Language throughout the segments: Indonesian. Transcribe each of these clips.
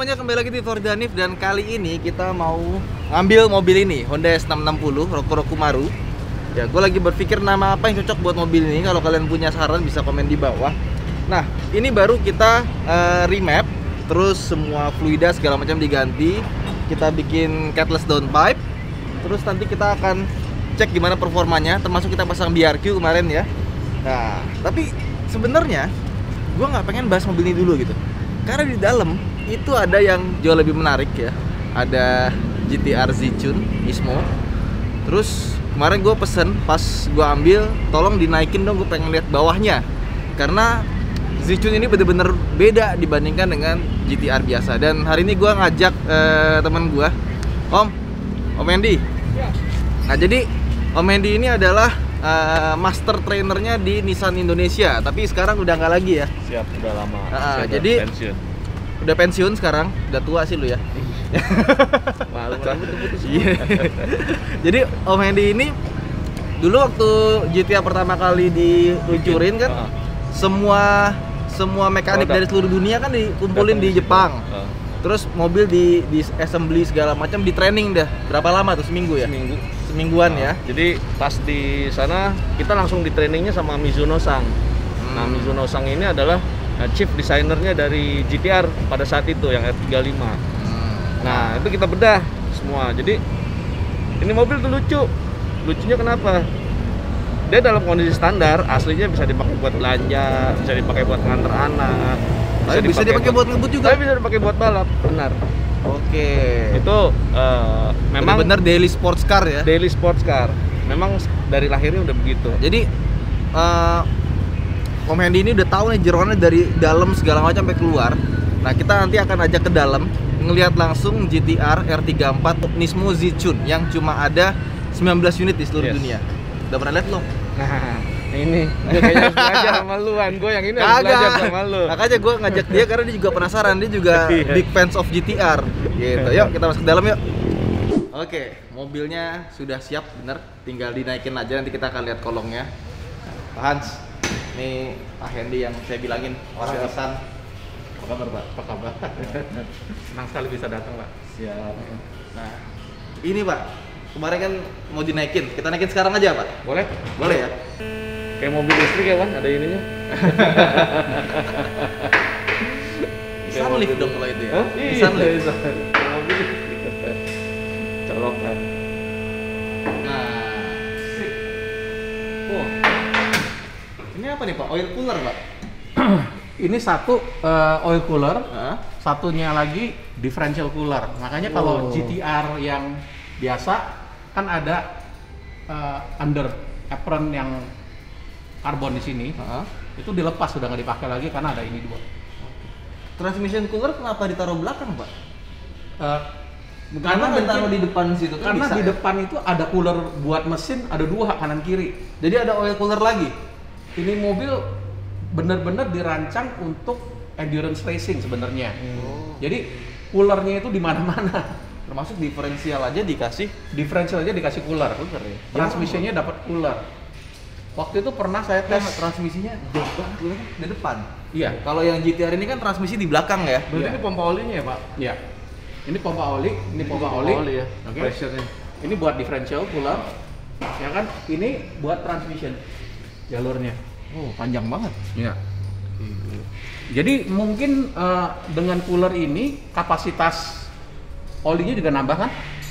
semuanya kembali lagi di Fordanif dan kali ini kita mau ngambil mobil ini Honda S660 Roku Roku Maru. Ya, gue lagi berpikir nama apa yang cocok buat mobil ini. Kalau kalian punya saran bisa komen di bawah. Nah, ini baru kita eh, remap, terus semua fluida segala macam diganti. Kita bikin catless downpipe. Terus nanti kita akan cek gimana performanya, termasuk kita pasang BRQ kemarin ya. Nah, tapi sebenarnya gue nggak pengen bahas mobil ini dulu gitu karena di dalam itu ada yang jauh lebih menarik ya. Ada GTR Zichun Ismo. Terus kemarin gue pesen pas gue ambil tolong dinaikin dong gue pengen lihat bawahnya. Karena Zichun ini bener-bener beda dibandingkan dengan GTR biasa. Dan hari ini gue ngajak eh, teman gue Om Om Andy. Nah jadi Om Andy ini adalah eh, master trainernya di Nissan Indonesia. Tapi sekarang udah nggak lagi ya. Siap, udah lama. Udah jadi- pensiun. Udah pensiun sekarang udah tua sih lu ya Malu. Iya. Jadi Om Hendy ini dulu waktu GTA pertama kali diluncurin kan semua semua mekanik Produk. dari seluruh dunia kan dikumpulin di Jepang. Ah, Terus mobil di di assembly segala macam di training dah. Berapa lama tuh seminggu ya? Seminggu. Semingguan ya. Ah, Jadi pas di sana kita langsung di trainingnya sama Mizuno Sang. Nah Hmm. Mizuno Sang ini adalah eh, chief designernya dari GTR pada saat itu yang R35. Nah itu kita bedah semua. Jadi ini mobil tuh lucu. Lucunya kenapa? Dia dalam kondisi standar, aslinya bisa dipakai buat belanja, bisa dipakai buat nganter anak, Tapi bisa dipakai buat ngebut juga. Tapi bisa dipakai buat balap, benar. Oke. Itu eh, memang benar daily sports car ya. daily sports car. Memang dari lahirnya udah begitu. Jadi eh Om Hendy ini udah tahu nih jeroannya dari dalam segala macam sampai keluar. Nah kita nanti akan ajak ke dalam ngelihat langsung GTR R34 Nismo Zichun yang cuma ada 19 unit di seluruh Yes. dunia. Udah pernah lihat belum? Nah, ini gue kayaknya harus belajar sama lu, An. Gue yang ini harus belajar sama lu. Makanya gue ngajak dia karena dia juga penasaran. Dia juga Iya. big fans of GTR. Gitu. Yuk kita masuk ke dalam yuk. Oke, mobilnya sudah siap bener. Tinggal dinaikin aja nanti kita akan lihat kolongnya. Pak Hans, ini Pak Hendy yang saya bilangin orang Siap. Nissan. Apa kabar Pak? Apa kabar? Senang sekali bisa datang, Pak. Siap. Nah, ini Pak. Kemarin kan mau dinaikin. Kita naikin sekarang aja Pak. Boleh? Boleh ya? Kayak mobil listrik ya, Wan? Ada ininya. Sunlift dong kalau itu ya. Hah? Sunlift. Iya, Kayak mobil listrik. Colokan. Nah, Ini apa nih Pak? Oil cooler Pak? Ini satu eh, oil cooler, Hah? satunya lagi differential cooler. Makanya kalau Oh. GTR yang biasa kan ada eh, under apron yang karbon di sini, Hah? itu dilepas sudah nggak dipakai lagi karena ada ini dua. Transmission cooler kenapa ditaruh belakang Pak? Eh, Karena ditaruh di depan situ kan karena bisa, di ya? depan itu ada cooler buat mesin, ada dua kanan kiri. Jadi ada oil cooler lagi. Ini mobil benar-benar dirancang untuk endurance racing sebenarnya. Oh. Jadi coolernya itu di mana-mana. Termasuk diferensial aja dikasih differential aja dikasih cooler. cooler ya. Transmisinya dapat cooler. Waktu itu pernah saya Tes tes. transmisinya jauh banget cooler di depan. Iya. Kalau yang GTR ini kan transmisi di belakang ya. Berarti Iya. ini pompa olinya ya, Pak? Iya. Ini pompa oli, ini pompa oli. ya. Oke. Pressure-nya. Ini buat differential cooler. Ya kan? Ini buat transmission jalurnya. Oh, panjang banget. Iya. Jadi mungkin eh, dengan cooler ini kapasitas olinya juga nambah kan?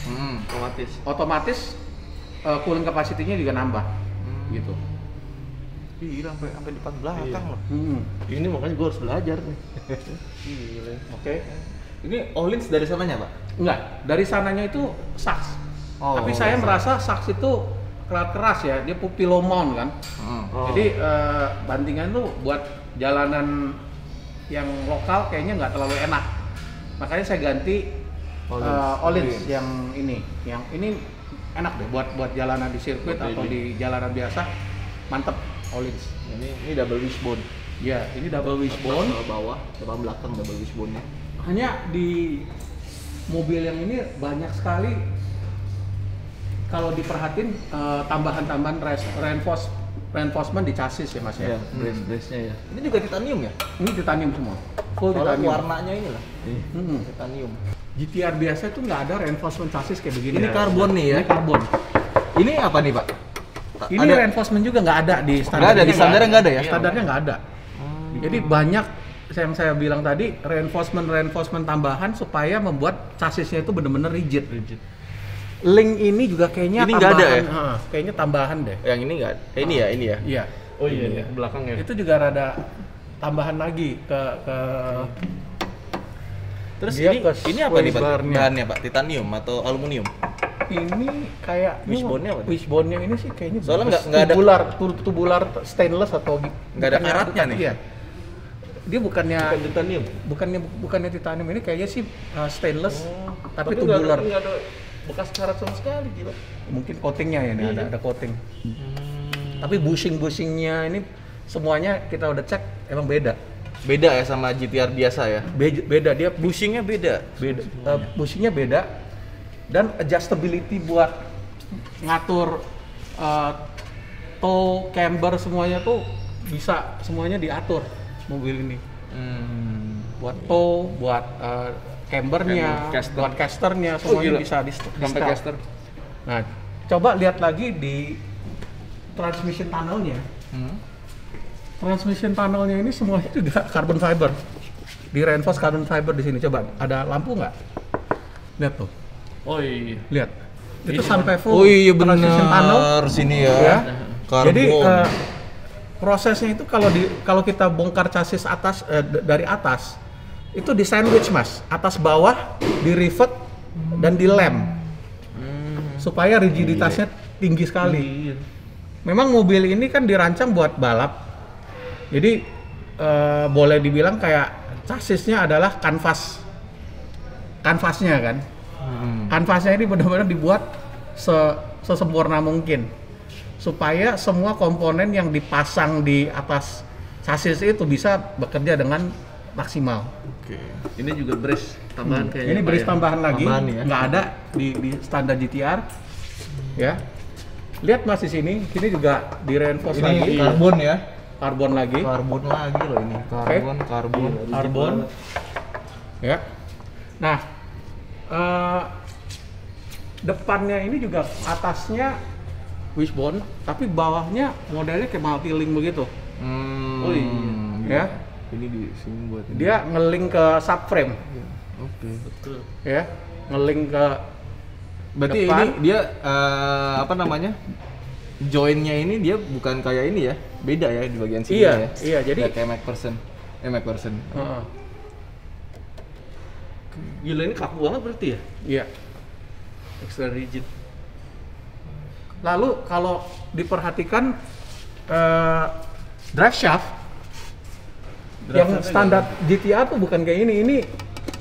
Hmm. Otomatis. Otomatis eh, cooling capacity-nya juga nambah. Hmm. Gitu. Gila sampai sampai depan belakang Iya. loh. Hmm. Ini makanya gue harus belajar nih. Gila. Oke. Ini Olins dari sananya, Pak? Enggak, dari sananya itu saks. Oh, Tapi saya merasa saks itu keras keras ya, dia pupilo mount kan. Hmm. Oh. Jadi eh, bantingan tuh buat jalanan yang lokal kayaknya nggak terlalu enak. Makanya saya ganti Olins. eh, Olins Olins. yang ini. Yang ini enak deh buat buat jalanan di sirkuit atau di jalanan biasa. Mantep Olins. Ini ini double wishbone. Ya, ini double wishbone. Ke bawah, depan belakang double wishbone-nya. hanya di mobil yang ini banyak sekali kalau diperhatiin eh, tambahan-tambahan reinforce reinforcement di chassis ya mas ya. Iya, brace brace-nya ya. Ini juga titanium ya? Ini titanium semua. full Soalnya titanium. warnanya ini lah, Hmm. titanium. GTR biasa itu nggak ada reinforcement chassis kayak begini. Ini karbon nih ya. Ini karbon. Ini apa nih pak? Ini Ada- reinforcement juga nggak ada di standar. Nggak ada, di standarnya nggak ada ya? Standarnya nggak ada. Jadi banyak yang saya bilang tadi reinforcement reinforcement tambahan supaya membuat chassisnya itu benar-benar rigid. Rigid. Link ini juga kayaknya Ini nggak ada tambahan. ya? Kayaknya tambahan deh. Yang ini nggak? Eh, ini ya, ini ya. Iya. Oh iya, iya. belakangnya. Itu juga rada tambahan lagi ke ke Terus Dia ini ke ini apa nih pak? Bahannya pak? Titanium atau aluminium? ini kayak Wishbone-nya apa? Wishbone-nya ini sih kayaknya Soalnya nggak- nggak ada- tubular tu- tubular stainless atau Nggak ada karatnya nih? Iya. Dia bukannya Bukan titanium. bukannya bukannya titanium ini kayaknya sih uh, stainless tapi, nggak ada- tubular. nggak ada bekas karat sama sekali gila. Mungkin coatingnya ya nih ada Iya. ada coating. Tapi bushing-bushingnya ini semuanya kita udah cek emang beda. Beda ya sama GTR biasa ya? Be- Beda dia Bushingnya beda. beda uh, bushingnya beda dan adjustability buat ngatur uh, toe camber semuanya tuh bisa semuanya diatur mobil ini Hmm. buat toe buat uh, cambernya Camber, caster. buat casternya semuanya gila. bisa di, di Sampai caster. nah coba lihat lagi di transmission tunnelnya Hmm. transmission tunnelnya ini semuanya juga carbon fiber di reinforce carbon fiber di sini coba ada lampu nggak lihat tuh Oh iya. lihat itu Ini sampai full Oh iya transmission tunnel benar sini ya. ya. Karbon. jadi eh, prosesnya itu kalau di kalau kita bongkar chassis atas eh, d- dari atas itu di sandwich mas. Atas bawah di rivet dan di lem. Hmm. supaya rigiditasnya tinggi sekali. Memang mobil ini kan dirancang buat balap. Jadi eh, boleh dibilang kayak chassisnya adalah kanvas. Kanvasnya kan? Hmm. kanvasnya ini benar-benar dibuat se- sesempurna mungkin. Supaya semua komponen yang dipasang di atas chassis itu bisa bekerja dengan maksimal. Oke. Ini juga brace tambahan kayaknya. ini brace ya? tambahan lagi, Tambahan ya. nggak ada di, di standar GTR. Ya, lihat mas di sini, ini juga di reinforce lagi, Ini karbon ya. karbon lagi, Karbon lagi loh ini. Karbon, karbon. karbon. Ya, nah eh, depannya ini juga atasnya wishbone, tapi bawahnya modelnya kayak multi link begitu. Hmm. Oh iya. Ya, Ini di sini buat ini. dia ngelink ke subframe, Oke. Betul. ya, ngelink ke Berarti Depan. ini dia eh, apa namanya? Joinnya ini dia bukan kayak ini ya, beda ya di bagian sini Iya, ya. iya, jadi- Nggak kayak McPherson. Eh McPherson. Heeh. Gila ini kaku banget berarti ya? Iya. Extra rigid. Lalu kalau diperhatikan eh, drive shaft yang standar GTR tuh bukan kayak ini, ini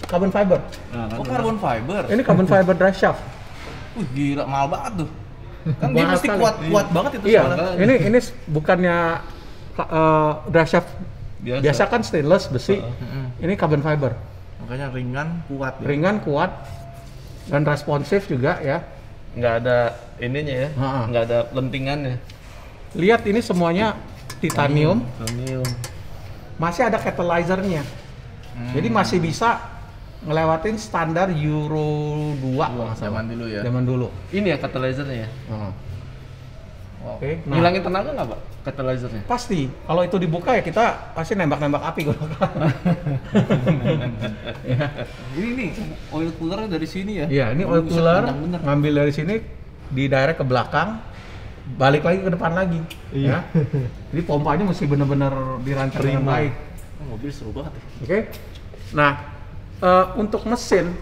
carbon fiber. Nah, Oh carbon fiber. Ini carbon fiber drive shaft. Wih gila mahal banget tuh. Kan dia mesti kuat kuat banget itu Iya, soalnya. ini ini bukannya eh, drive shaft Biasa. biasa. kan stainless besi. Mm-mm. Ini carbon fiber. Makanya ringan kuat ya. Ringan, kuat dan responsif juga ya. Nggak ada ininya ya? Ha-ha. Nggak ada lentingannya. Lihat ini semuanya titanium, Titanium. Masih ada catalyzer-nya. Hmm. Jadi masih bisa ngelewatin standar Euro 2 kalau nggak salah. Zaman dulu ya. Zaman dulu. Ini ya catalyzernya ya? Heeh. Wow. Oke. nah, Ngilangin tenaga nggak pak? Catalyzernya? pasti. Kalau itu dibuka ya kita pasti nembak-nembak api kalau Ini nih oil coolernya dari sini ya. Iya, ini oil cooler bener. ngambil dari sini di direct ke belakang, balik lagi ke depan lagi. Iya. Ya. Jadi pompanya mesti benar-benar dirancang dengan baik. Oh, mobil seru banget ya. Oke. Nah, eh, untuk mesin,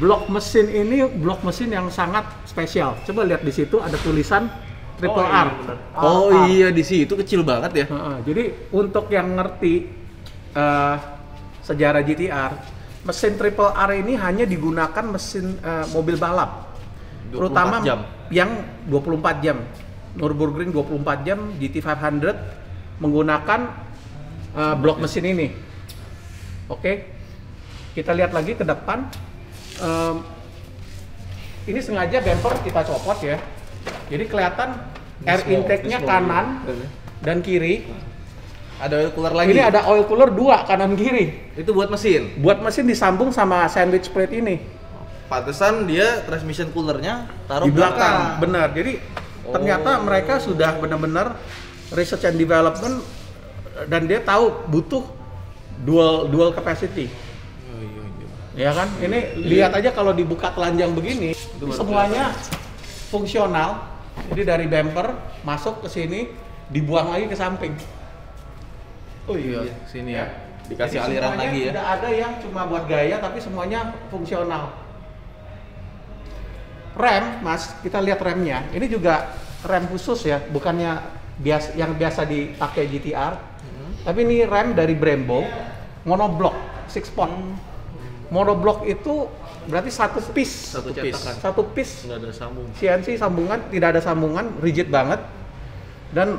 blok mesin ini blok mesin yang sangat spesial. Coba lihat di situ ada tulisan triple Oh, iya, R. benar. Oh AA. iya di situ kecil banget ya. Heeh, jadi untuk yang ngerti eh, sejarah GTR, mesin triple R ini hanya digunakan mesin eh, mobil balap, 24 terutama jam. Yang 24 jam. Nürburgring 24 jam, GT 500 menggunakan eh, blok mesin ini. Oke, kita lihat lagi ke depan. Em, ini sengaja bumper kita copot ya. Jadi kelihatan air intake-nya kanan dan kiri Ada oil cooler lagi. Ini ada oil cooler dua kanan kiri. Itu buat mesin. Buat mesin disambung sama sandwich plate ini Pantesan dia transmission coolernya taruh di belakang. Benar. Jadi ternyata mereka sudah benar-benar research and development dan dia tahu butuh dual dual capacity. Oh, iya, iya. Ya kan? Ini lihat aja kalau dibuka telanjang begini, baru semuanya fungsional. Jadi dari bumper masuk ke sini, dibuang lagi ke samping. Oh iya, sini ya. Dikasih Jadi aliran lagi ya. Tidak ada yang cuma buat gaya, tapi semuanya fungsional. Rem, Mas, kita lihat remnya. Ini juga rem khusus ya, bukannya bias yang biasa dipakai GTR. Hmm. Tapi ini rem dari Brembo, monoblock, six pot. Monoblock itu berarti satu piece, Satu piece. cetakan. satu piece Nggak ada sambung. CNC sambungan, tidak ada sambungan, rigid banget. Dan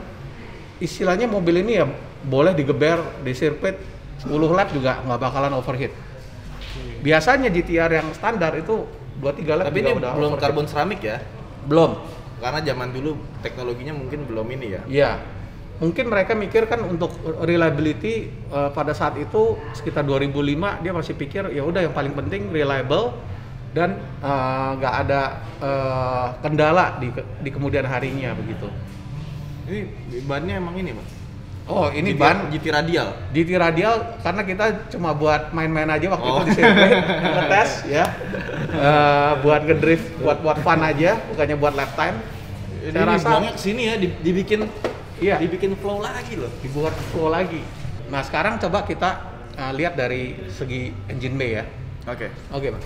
istilahnya mobil ini ya boleh digeber di sirkuit 10 lap juga nggak bakalan overheat. Biasanya GTR yang standar itu 2-3 lap Tapi ini udah belum overheat. karbon seramik ya. Belum. Karena zaman dulu teknologinya mungkin belum ini ya. Iya. Mungkin mereka mikir kan untuk reliability eh, pada saat itu sekitar 2005 dia masih pikir ya udah yang paling penting reliable dan eh, nggak ada eh, kendala di ke- di kemudian harinya begitu. Ini bannya emang ini, Mas. Oh, ini GT ban GT radial. GT radial karena kita cuma buat main-main aja waktu Oh. itu di sirkuit ngetes ya. Eh, buat ngedrift, buat buat fun aja, bukannya buat lap time. Ini Saya rasa sini ya, di- dibikin iya, dibikin flow lagi loh. dibuat flow lagi. Nah, sekarang coba kita eh, lihat dari segi engine bay ya. Oke. Oke, Mas.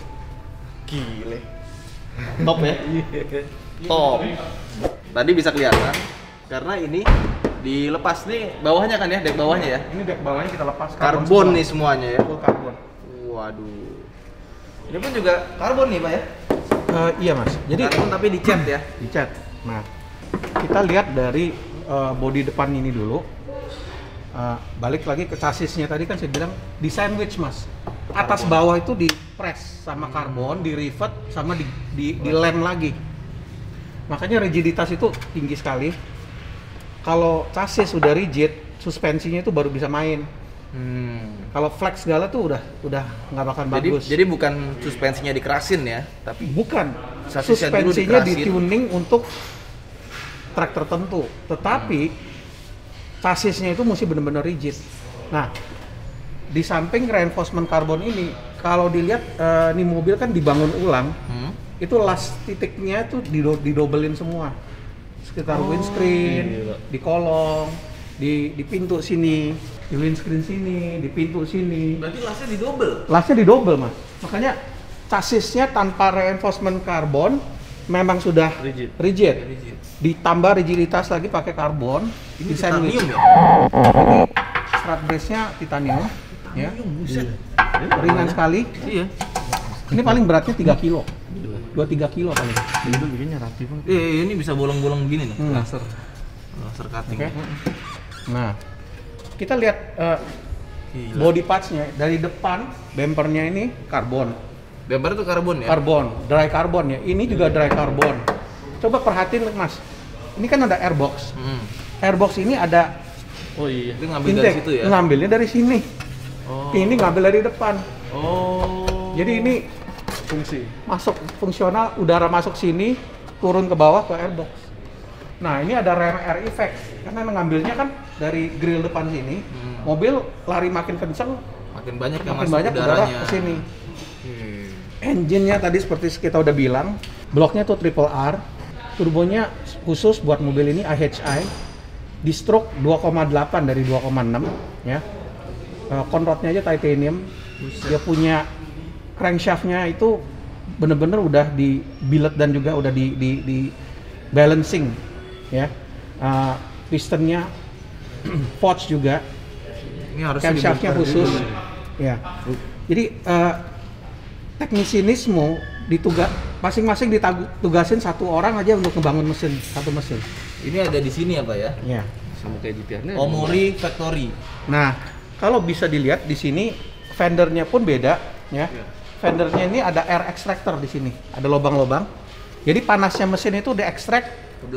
Gile. Top ya? Top. Tadi bisa kelihatan karena ini dilepas nih bawahnya kan ya, dek bawahnya ya. Ini deck bawahnya kita lepas Karbon nih semuanya ya. Full karbon. Waduh. Ini pun juga karbon nih, Pak ya. Eh, iya, Mas. Jadi karbon tapi dicat ya. dicat. Nah, kita lihat dari eh, bodi depan ini dulu. Eh, balik lagi ke chassisnya tadi kan saya bilang di sandwich mas. Atas bawah itu di press sama karbon, di rivet sama di di, di lem lagi. Makanya rigiditas itu tinggi sekali. Kalau chassis sudah rigid, suspensinya itu baru bisa main. Hmm. Kalau flex segala tuh udah udah nggak bakal Jadi bagus. jadi bukan suspensinya dikerasin ya, tapi Bukan. Suspensinya dikerasin. dituning untuk track tertentu, tetapi chassisnya itu mesti benar-benar rigid. Nah, di samping reinforcement karbon ini, kalau dilihat eh, ini mobil kan dibangun ulang, hmm. itu last titiknya tuh dido didobelin semua, sekitar Oh, windscreen, gila. di kolong, di di pintu sini, di windscreen sini, di pintu sini. berarti lasnya di double. Lasnya di double mas. Makanya chassisnya tanpa reinforcement karbon memang sudah Rigid. rigid. Ditambah rigiditas lagi pakai karbon Ini di sandwich. titanium ya? Ini strut brace-nya titanium. Ya. buset. Ringan sekali. Iya. Ini paling beratnya 3 kilo. 2-3 kilo paling. Itu bikinnya rapi banget. Eh, ini bisa bolong-bolong begini nih. Hmm. Laser. Laser cutting. Oke. Nah, kita lihat eh, Gila. body parts-nya dari depan bumpernya ini karbon. Bumper itu karbon ya? Karbon, dry karbon ya. Ini juga dry karbon. Coba perhatiin Mas. Ini kan ada airbox. Hmm. Airbox ini ada Oh iya. Itu ngambil dari situ ya? Ngambilnya dari sini. Oh. Ini ngambil dari depan. Oh. Jadi ini Fungsi. masuk fungsional, udara masuk sini, turun ke bawah ke airbox. Nah, ini ada rem air effect. Karena ngambilnya kan dari grill depan sini, Hmm. mobil lari makin kenceng, makin banyak yang makin masuk banyak udara ke sini. Hmm. Engine-nya tadi seperti kita udah bilang, bloknya tuh triple R, turbonya khusus buat mobil ini IHI, di stroke 2,8 dari 2,6 ya. Eh, Conrodnya aja titanium, dia punya crankshaftnya itu bener-bener udah di billet dan juga udah di, di, di balancing ya. Eh, pistonnya forge juga, Ini harusnya camshaftnya dibongkar khusus dulu. ya jadi eh, teknisinisme ditugas masing-masing ditugasin satu orang aja untuk ngebangun mesin satu mesin Ini ada di sini ya, Pak ya? ya Sama kayak GTR nya. Omori Factory. nah kalau bisa dilihat di sini fendernya pun beda ya fendernya ini ada air extractor di sini ada lubang-lubang jadi panasnya mesin itu diekstrak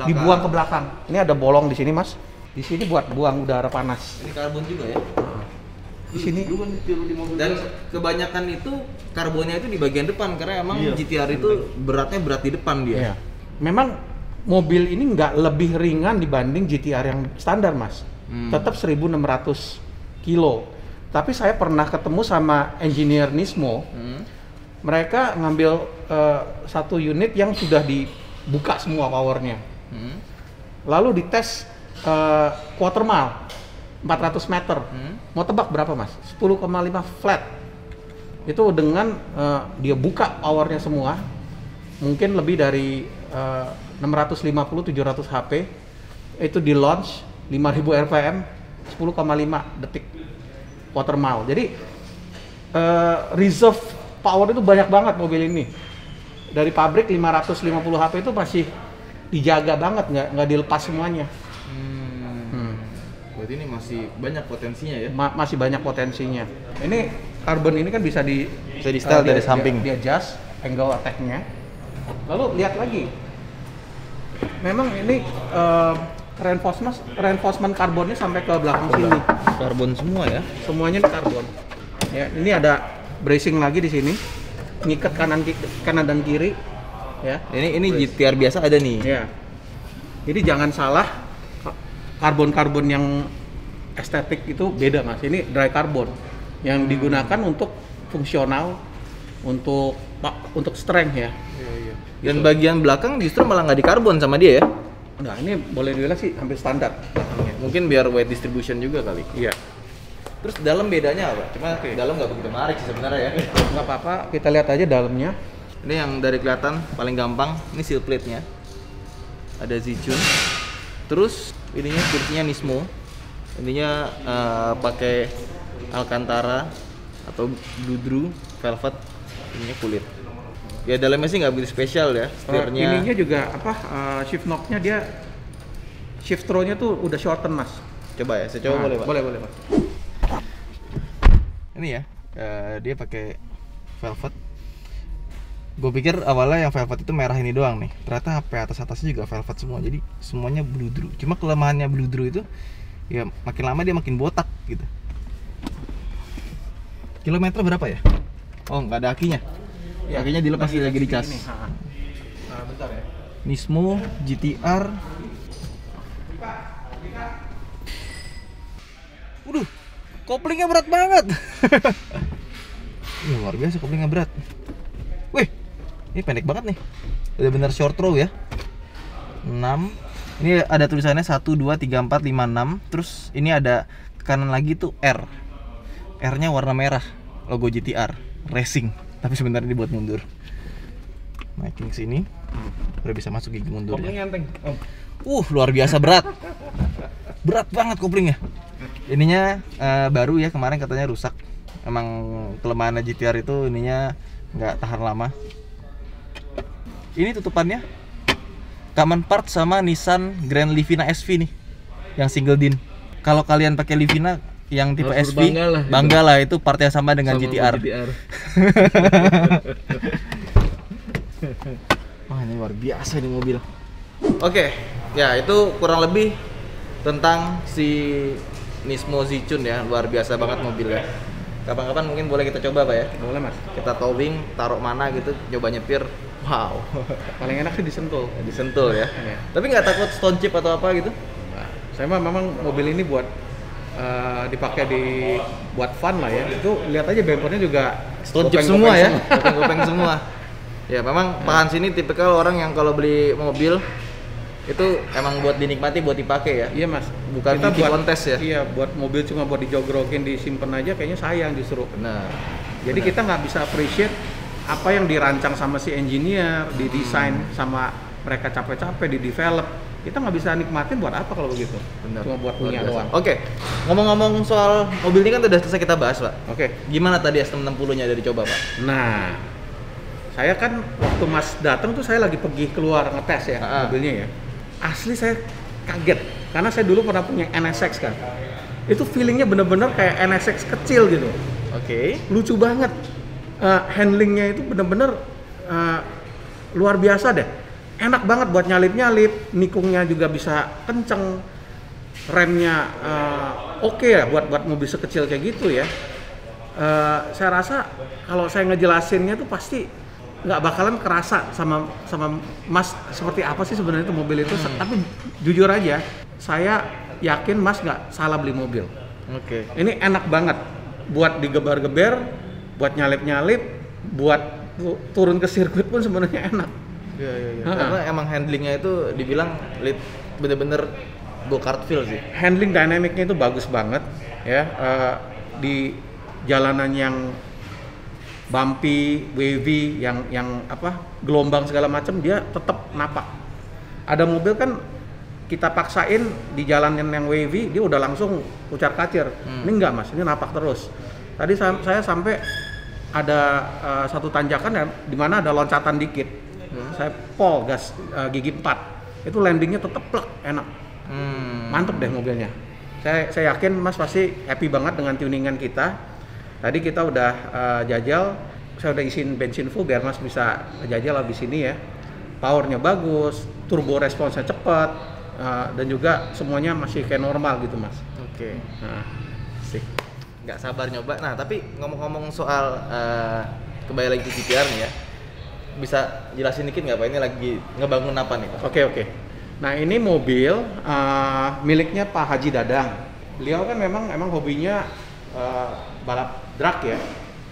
dibuang ke belakang ini ada bolong di sini mas Di sini buat buang udara panas. Ini karbon juga ya? Di sini Dan kebanyakan itu karbonnya itu di bagian depan karena emang Iya. GTR itu beratnya berat di depan dia. Iya. Memang mobil ini nggak lebih ringan dibanding GTR yang standar, Mas. Hmm. Tetap 1600 kilo. Tapi saya pernah ketemu sama engineer Nismo. Hmm. Mereka ngambil eh, satu unit yang sudah dibuka semua powernya. Hmm. Lalu dites eh, quarter mile 400 meter. Hmm. Mau tebak berapa, Mas? 10,5 flat. Itu dengan eh, dia buka powernya semua. Mungkin lebih dari eh, 650 700 HP. Itu di launch 5000 rpm 10,5 detik quarter mile. Jadi eh, reserve power itu banyak banget mobil ini. Dari pabrik 550 HP itu masih dijaga banget, nggak nggak dilepas semuanya. Hmm. Berarti ini masih banyak potensinya ya? Ma- masih banyak potensinya. Ini carbon ini kan bisa di Bisa di style eh, dari dia- samping. Dia, dia adjust angle attack-nya. Lalu lihat lagi. Memang ini eh, reinforcement reinforcement karbonnya sampai ke belakang sini. Karbon semua ya? Semuanya karbon. Ya, ini ada bracing lagi di sini. Ngikat kanan kanan dan kiri. Ya. Ini ini GTR biasa ada nih. Ya. Jadi jangan salah karbon-karbon yang estetik itu beda mas. Ini dry carbon yang digunakan untuk fungsional, untuk untuk strength ya. Dan bagian belakang justru malah nggak di karbon sama dia ya? Nah ini boleh dibilang sih hampir standar. Mungkin biar weight distribution juga kali. Iya. Terus dalam bedanya apa? Cuma Oke. dalam nggak begitu menarik sih sebenarnya ya. Nggak apa-apa. Kita lihat aja dalamnya. Ini yang dari kelihatan paling gampang, ini seal plate-nya. Ada Zichun. Terus ininya kursinya Nismo. Ininya eh, pakai Alcantara atau Bludru Velvet. Ininya kulit. Ya dalamnya sih nggak begitu spesial ya. Eh, Setirnya. ininya juga apa? eh, shift knob-nya dia shift throw-nya tuh udah shorten mas. Coba ya, saya coba Nah, boleh pak. Boleh boleh mas. Ini ya, eh, dia pakai velvet. Gue pikir awalnya yang velvet itu merah ini doang nih. Ternyata HP atas atasnya juga velvet semua. Jadi semuanya bludru. Cuma kelemahannya bludru itu ya makin lama dia makin botak gitu. Kilometer berapa ya? Oh nggak ada akinya. Ya, Akinya dilepas lagi di cas. Ini, ha. Nah, bentar ya. Nismo GTR. Waduh, koplingnya berat banget. Wih, luar biasa koplingnya berat. Wih, ini pendek banget nih. Udah bener short row ya. 6. Ini ada tulisannya 1 2 3 4 5 6. Terus ini ada ke kanan lagi tuh R. R-nya warna merah. Logo GTR Racing. Tapi sebenarnya dibuat mundur. Naikin ke sini. Udah bisa masuk gigi mundur ya. Koplingnya enteng. Om. Uh, luar biasa berat. Berat banget koplingnya. Ininya eh, baru ya, kemarin katanya rusak. Emang kelemahan GTR itu ininya nggak tahan lama. Ini tutupannya common part sama Nissan Grand Livina SV nih, yang single din. Kalau kalian pakai Livina yang tipe Harus SV, berbangga lah itu. bangga lah itu partnya sama dengan Sama GTR. GTR. Wah ini luar biasa ini mobil. Oke, ya itu kurang lebih tentang si Nismo Zichun ya, luar biasa banget mobilnya. Kapan-kapan mungkin boleh kita coba pak ya. Boleh mas. Kita towing, taruh mana gitu, coba nyepir. Wow, Paling enak sih disentuh. disentul ya. Iya. Tapi nggak takut stone chip atau apa gitu? Nah, saya mah memang mobil ini buat eh, dipakai di buat fun lah ya. Itu lihat aja bempernya juga Stone chip gopeng-gopeng semua ya, gopeng-gopeng semua. Ya memang Pak Hans ini tipikal orang yang kalau beli mobil itu emang buat dinikmati, buat dipakai ya. Iya mas. Bukan beauty contest ya? Iya, buat mobil cuma buat dijogrokin, disimpan aja, kayaknya sayang justru. Benar. Jadi kita nggak bisa appreciate apa yang dirancang sama si engineer, didesain Hmm. sama mereka capek-capek, di develop. Kita nggak bisa nikmatin buat apa kalau begitu? Benar. Cuma buat punya doang. Oke, ngomong-ngomong soal mobil ini kan udah selesai kita bahas, Pak. Oke. Gimana tadi S660-nya dari coba, Pak? Nah, saya kan waktu Mas datang tuh saya lagi pergi keluar ngetes ya Ah. mobilnya ya. Asli saya kaget karena saya dulu pernah punya NSX kan. Itu feelingnya bener-bener kayak NSX kecil gitu. Oke. Lucu banget. Eh, handlingnya itu bener-bener eh, luar biasa deh. Enak banget buat nyalip-nyalip, nikungnya juga bisa kenceng. remnya eh, oke ya buat buat mobil sekecil kayak gitu ya. Eh, saya rasa kalau saya ngejelasinnya tuh pasti nggak bakalan kerasa sama sama Mas seperti apa sih sebenarnya itu mobil itu. Tapi jujur aja, saya yakin Mas nggak salah beli mobil. Oke. Ini enak banget buat digebar-geber, buat nyalip-nyalip, buat tu- turun ke sirkuit pun sebenarnya enak. Iya iya iya. Karena emang handlingnya itu dibilang lit bener-bener go kart feel sih. Handling dynamicnya itu bagus banget ya eh, di jalanan yang bumpy, wavy, yang yang apa gelombang segala macam dia tetap napak. Ada mobil kan kita paksain di jalanan yang wavy dia udah langsung ucar kacir. Hmm. Ini enggak mas, ini napak terus. Tadi sa- saya sampai ada eh, satu tanjakan ya, di mana ada loncatan dikit. Saya pol gas eh, gigi 4 itu landingnya tetap plek enak Hmm. mantep deh mobilnya. Saya saya yakin Mas pasti happy banget dengan tuningan kita. Tadi kita udah eh, jajal, saya udah isiin bensin full biar Mas bisa jajal habis ini ya. Powernya bagus, turbo responsnya cepat, eh, dan juga semuanya masih kayak normal gitu Mas. Oke. Nah, Sih. Nggak sabar nyoba. Nah, tapi ngomong-ngomong soal eh, kembali lagi ke GTR nih ya. Bisa jelasin dikit nggak Pak ini lagi ngebangun apa nih Pak? Oke oke. Nah ini mobil eh, miliknya Pak Haji Dadang. Beliau kan memang emang hobinya eh, balap drag ya.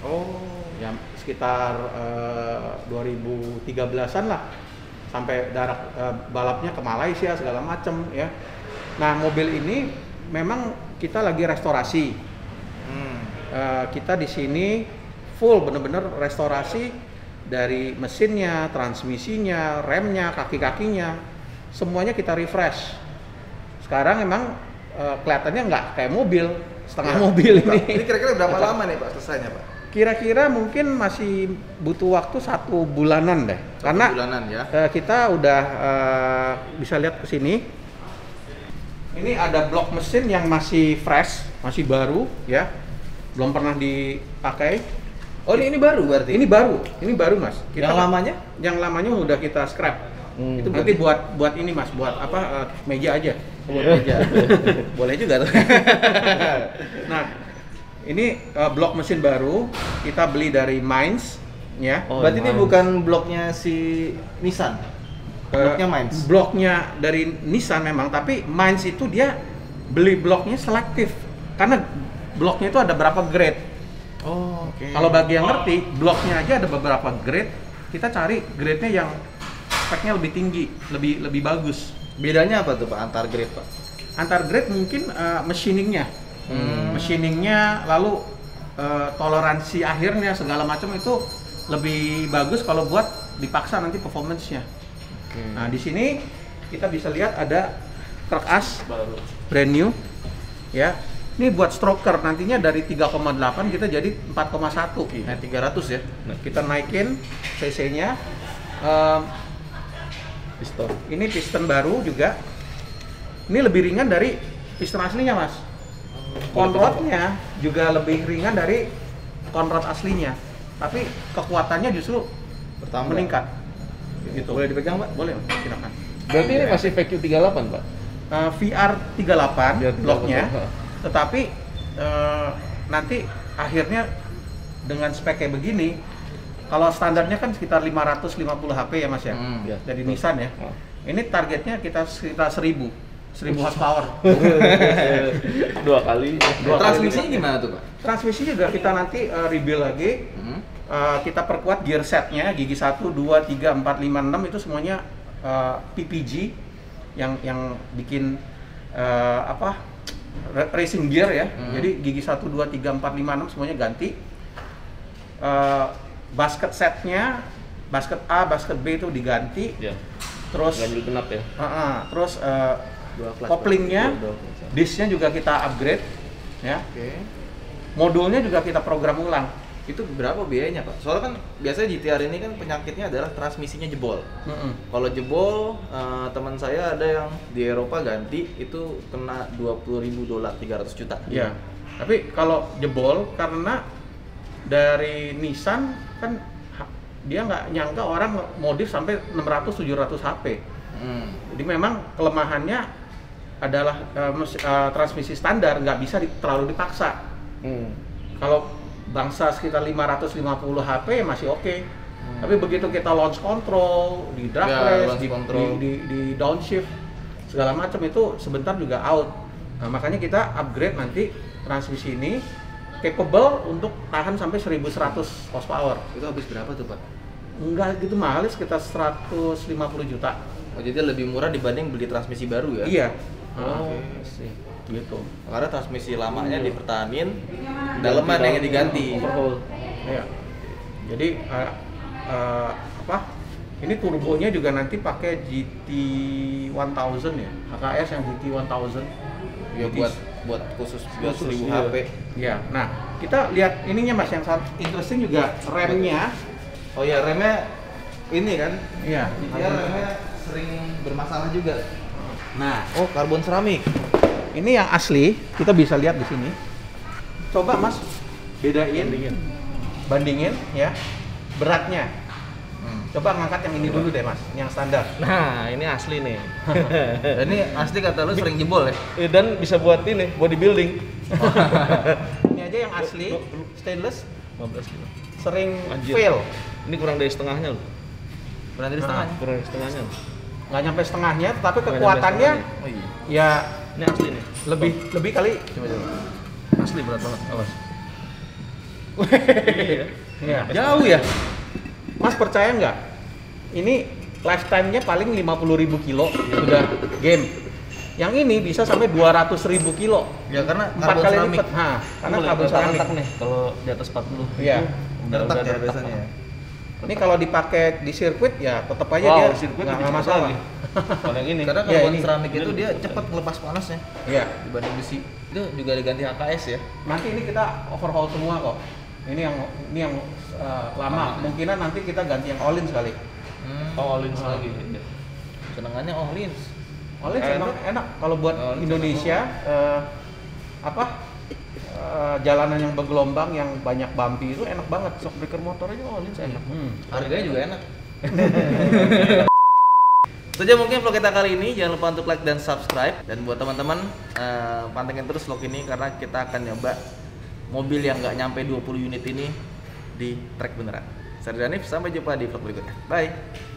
Oh. ya sekitar eh, 2013-an lah sampai darat eh, balapnya ke Malaysia segala macem ya. Nah mobil ini memang kita lagi restorasi. Hmm. Eh, kita di sini full bener-bener restorasi dari mesinnya, transmisinya, remnya, kaki-kakinya, semuanya kita refresh. Sekarang emang eh, kelihatannya nggak kayak mobil, setengah Ya. mobil Pak, ini. Ini kira-kira berapa lama nih Pak selesainya Pak? Kira-kira mungkin masih butuh waktu satu bulanan deh, Satu karena bulanan ya. eh, kita udah eh, bisa lihat ke sini. Ini ada blok mesin yang masih fresh, masih baru ya, belum pernah dipakai. Oh, ini, ini baru berarti. Ini baru, ini baru mas. yang lamanya? Yang lamanya udah kita scrap. Hmm. Itu berarti buat buat ini mas, buat apa eh, meja aja. Buat meja. Boleh juga tuh. Nah, ini eh, blok mesin baru kita beli dari Mainz ya. Oh, berarti ini Mainz. bukan bloknya si Nissan. Eh, Bloknya Mainz. Bloknya dari Nissan memang, tapi Mainz itu dia beli bloknya selektif karena bloknya itu ada berapa grade. Oh, oke. Kalau bagi yang ngerti, bloknya aja ada beberapa grade. Kita cari grade-nya yang speknya lebih tinggi, lebih lebih bagus. bedanya apa tuh Pak antar grade Pak? Antar grade mungkin eh, machiningnya, Hmm. machiningnya, lalu eh, toleransi akhirnya segala macam itu lebih bagus kalau buat dipaksa nanti performance-nya. Oke. Nah, di sini kita bisa lihat ada krek as baru. brand new ya. Ini buat stroker nantinya dari 3,8 kita jadi 4,1. Nah, 300 ya. Nah, kita naikin cc-nya. Em, Piston. ini piston baru juga. Ini lebih ringan dari piston aslinya, Mas. Conrodnya juga lebih ringan dari conrod aslinya. Tapi kekuatannya justru Bertambah. meningkat. Gitu. Boleh dipegang Pak? Boleh, silakan. Berarti ini masih VQ 38, Pak? Eh, VR 38 VR 38, bloknya. Tetapi eh, nanti akhirnya dengan spek kayak begini, kalau standarnya kan sekitar 550 HP ya mas ya, Hmm. Ya, dari betul. Nissan ya. Oh. Ini targetnya kita sekitar 1000, 1000 horsepower. Dua kali. Dua kali Transmisinya lipat. gimana tuh Pak? Transmisi juga kita nanti eh, rebuild lagi, Hmm. Eh, kita perkuat gear setnya gigi 1, 2, 3, 4, 5, 6 itu semuanya eh, PPG yang yang bikin eh, apa racing gear ya Hmm. jadi gigi 1, 2, 3, 4, 5, 6 semuanya ganti Eh, basket setnya basket A, basket B itu diganti Ya. terus Ganjil genap ya. uh, uh, terus eh, clutch, koplingnya disknya juga kita upgrade ya Oke. modulnya juga kita program ulang Itu berapa biayanya Pak? Soalnya kan biasanya GTR ini kan penyakitnya adalah transmisinya jebol. Mm-mm. Kalau jebol, eh, teman saya ada yang di Eropa ganti itu kena 20.000 dolar, 300 juta. Iya. Tapi kalau jebol karena dari Nissan kan dia nggak nyangka orang modif sampai 600 700 HP. Hmm. Jadi memang kelemahannya adalah mes- eh, transmisi standar, nggak bisa di- terlalu dipaksa. Hmm. Kalau bangsa sekitar 550 HP masih oke. Tapi begitu kita launch control, di drag Ya, race, di, control. di, di, di downshift, segala macam itu sebentar juga out. Nah, makanya kita upgrade nanti transmisi ini capable untuk tahan sampai 1100 horsepower. Itu habis berapa tuh, Pak? Enggak gitu mahal, sekitar 150 juta. Oh, jadi lebih murah dibanding beli transmisi baru ya? Iya. Oh, sih. gitu. Karena transmisi lamanya dipertahanin, daleman yang diganti. Overhaul. Iya. Jadi apa? Ini turbonya juga nanti pakai GT 1000 ya, HKS yang GT 1000. Ya GT buat buat khusus buat Khusus, 1000 iya. HP. Ya, nah kita lihat ininya mas yang sangat interesting juga remnya. Oh ya, remnya ini kan Iya. GTR remnya sering bermasalah juga. Nah, Oh, karbon seramik. ini yang asli kita bisa lihat di sini. Coba mas bedain, Bandingin. bandingin ya beratnya. Hmm. Coba ngangkat yang ini dulu deh mas, yang standar. Nah, ini asli nih. Ini asli kata lu sering jebol ya? Eh, Dan bisa buat ini bodybuilding. Ini aja yang asli stainless 15 kilo. sering Anjir. fail, Ini kurang dari setengahnya loh. Di Ah. setengahnya. Kurang dari setengahnya. nggak nyampe setengahnya, tapi kekuatannya setengahnya. Oh iya. ya Ini asli nih. lebih lebih kali. Coba coba. Asli berat banget. Awas. Ya. Jauh ya? Mas percaya nggak? Ini lifetime-nya paling 50.000 kilo sudah game. Yang ini bisa sampai 200.000 kilo. Ya karena Empat karbon kali seramik. lipat. Nah, karena karbon seramik. nih kalau di atas 40. Iya. Udah retak ya biasanya. ya? Ini kalau dipakai di sirkuit ya tetap aja Wow, dia sirkuit nggak masalah. Kalau yang ini. Karena Ya, karbon ini. seramik itu dia cepat ngelepas panasnya Iya. dibanding besi. Itu juga diganti HKS ya? Nanti ini kita overhaul semua kok. Ini yang ini yang uh, lama. Kemungkinan nanti kita ganti yang all-in sekali. Hmm. Oh, lens lagi. Senengannya oh lins. All-in Enak. enak kalau buat Indonesia eh, apa eh, jalanan yang bergelombang yang banyak bumpy itu enak banget. Shock breaker motor aja oh, lens enak. Hmm. Harganya juga enak. Itu aja mungkin vlog kita kali ini. Jangan lupa untuk like dan subscribe. Dan buat teman-teman eh, pantengin terus vlog ini karena kita akan nyoba mobil yang nggak nyampe 20 unit ini di track beneran. Saya Danif, sampai jumpa di vlog berikutnya. Bye.